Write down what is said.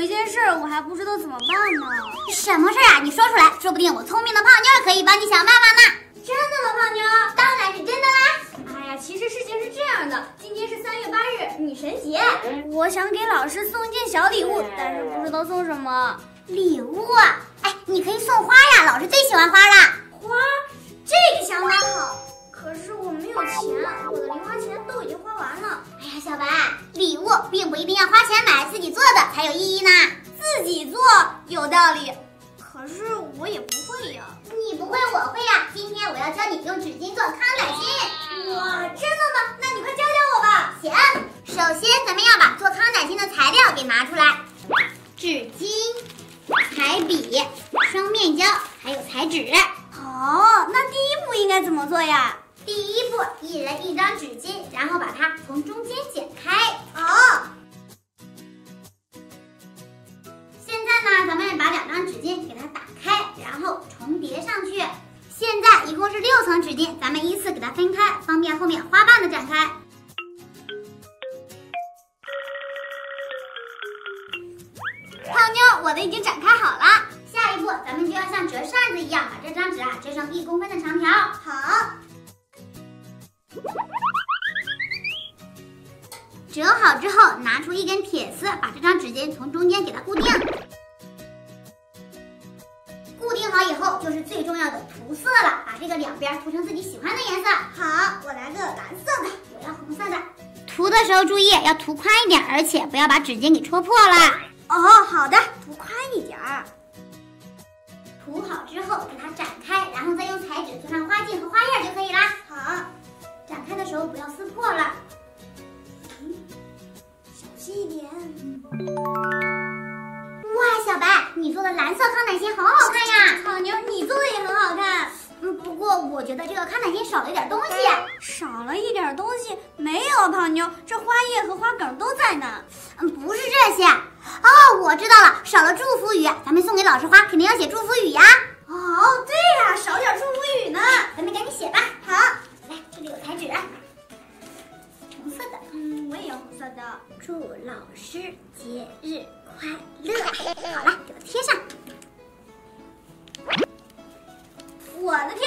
一件事，我还不知道怎么办呢。什么事啊？你说出来，说不定我聪明的胖妞可以帮你想办法呢。真的吗，胖妞？当然是真的啦。哎呀，其实事情是这样的，今天是三月八日，女神节，我想给老师送一件小礼物，但是不知道送什么礼物。哎，你可以送花呀，老师最喜欢花了。有钱，我的零花钱都已经花完了。哎呀，小白，礼物并不一定要花钱买，自己做的才有意义呢。自己做有道理，可是我也不会呀。你不会，我会呀。今天我要教你用纸巾做康乃馨。哇，真的吗？那你快教教我吧。行，首先咱们要把做康乃馨的材料给拿出来：纸巾、彩笔、双面胶，还有彩纸。哦，那第一步应该怎么做呀？第一步，一人一张纸巾，然后把它从中间剪开。哦。现在呢，咱们把两张纸巾给它打开，然后重叠上去。现在一共是六层纸巾，咱们依次给它分开，方便后面花瓣的展开。胖妞，我的已经展开好了。下一步，咱们就要像折扇子一样，把这张纸啊折成一公分的长条。好。折好之后，拿出一根铁丝，把这张纸巾从中间给它固定。固定好以后，就是最重要的涂色了，把这个两边涂成自己喜欢的颜色。好，我来个蓝色的，我要红色的。涂的时候注意要涂宽一点，而且不要把纸巾给戳破了。哦，好的，涂宽一点儿。涂好之后，给它展开，然后再用彩纸做上哇，小白，你做的蓝色康乃馨好好看呀！胖妞，你做的也很好看。嗯，不过我觉得这个康乃馨少了一点东西。少了一点东西？没有，胖妞，这花叶和花梗都在呢。嗯，不是这些。哦，我知道了，少了祝福语。咱们送给老师花，肯定要写祝福语呀。哦，对红色的。祝老师节日快乐！好了，给我贴上。我的贴